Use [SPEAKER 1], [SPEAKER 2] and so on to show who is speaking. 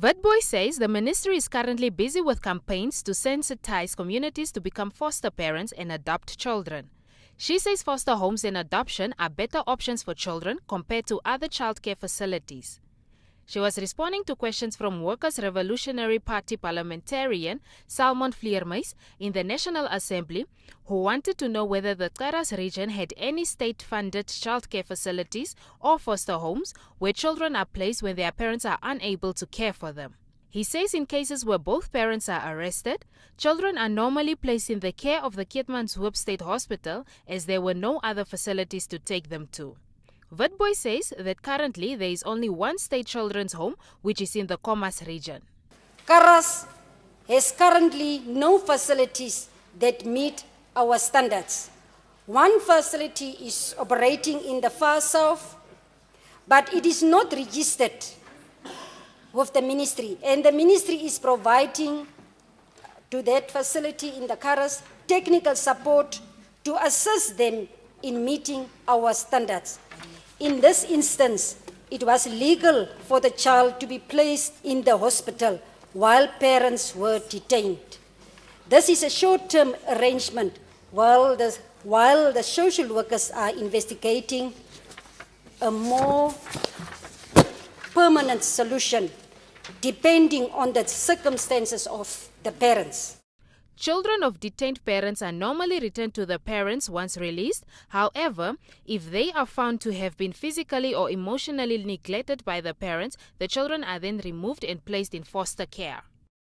[SPEAKER 1] Witbooi says the ministry is currently busy with campaigns to sensitize communities to become foster parents and adopt children. She says foster homes and adoption are better options for children compared to other childcare facilities. She was responding to questions from Workers' Revolutionary Party parliamentarian Salmon Fleermuys in the National Assembly, who wanted to know whether the Karas region had any state-funded childcare facilities or foster homes where children are placed when their parents are unable to care for them. He says in cases where both parents are arrested, children are normally placed in the care of the Keetmanshoop State Hospital as there were no other facilities to take them to. Witbooi says that currently there is only one state children's home, which is in the Khomas region.
[SPEAKER 2] Karas has currently no facilities that meet our standards. One facility is operating in the far south, but it is not registered with the ministry. And the ministry is providing to that facility in the Karas technical support to assist them in meeting our standards. In this instance, it was legal for the child to be placed in the hospital while parents were detained. This is a short-term arrangement while the, while the social workers are investigating a more permanent solution depending on the circumstances of the parents.
[SPEAKER 1] Children of detained parents are normally returned to the parents once released. However, if they are found to have been physically or emotionally neglected by the parents, the children are then removed and placed in foster care.